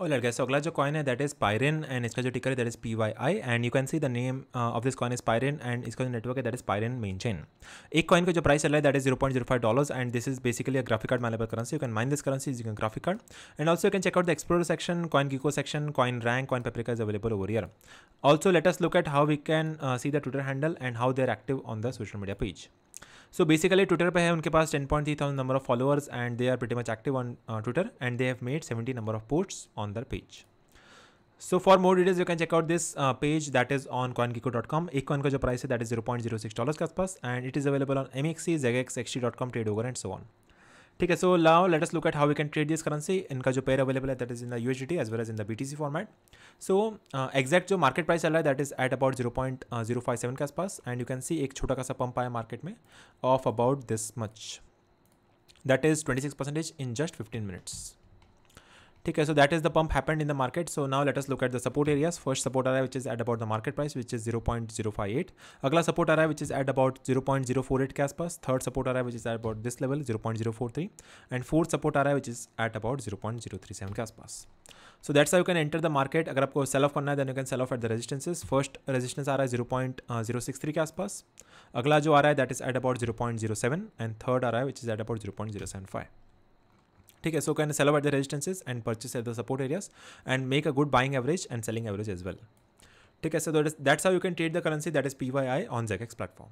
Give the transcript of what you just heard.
और लड़का सो अगला जो कॉइन है दैट इज़ पायरन एंड इसका जो टिकर है that is P Y I and you can see the name of this coin is Pyrin and इसका जो नेटवर्क है that is Pyrin main chain एक कॉइन का जो प्राइस चल रहा है that is zero point zero five dollar and this is basically a graphic card mineable currency you can mine this currency is यून graphic card and also can check out the explore section coin gecko section coin rank coin paprika is available over here also let's look at how we can see the Twitter handle and how they are active on the social media page So basically Twitter पे है उनके पास 10.3 thousand number of followers and they are pretty much active on uh, Twitter and they have made 70 number of posts on their page. So for more details you can check out this uh, page that is on coingecko.com. एक coin का जो price है that is 0.06 dollars के आसपास and it is available on MXC, Xeggex, and so on. ठीक है so लाओ let us look at how we can trade this currency इनका जो पेयर अवेलेबल है that is in the U as well as in the BTC format so exact जो market price चल रहा है that is at about zero point zero five seven के आसपास and you can सी एक छोटा सा पंप आया मार्केट में of about this much that is twenty six percentage in just fifteen minutes ठीक है so that is the pump happened in the market so now let us look at the support areas first support आ रहा है which is at about the market price which is zero point zero five eight अगला support आ रहा है which is at about zero point zero four eight के आसपास third support आ रहा है which is at about this level zero point zero four three and fourth support आ रहा है which is at about zero point zero three seven के आसपास सो that's you can enter the market अगर आपको sell off करना है then you can sell off at the resistances first resistance आ रहा है zero point zero six three के आसपास अगला जो आ रहा है that is at about zero point zero seven and third आ रहा है which is at about zero point zero seven five Okay, so can sell out the resistances and purchase at the support areas and make a good buying average and selling average as well. Okay, so that's how you can trade the currency that is PYI on Xeggex platform.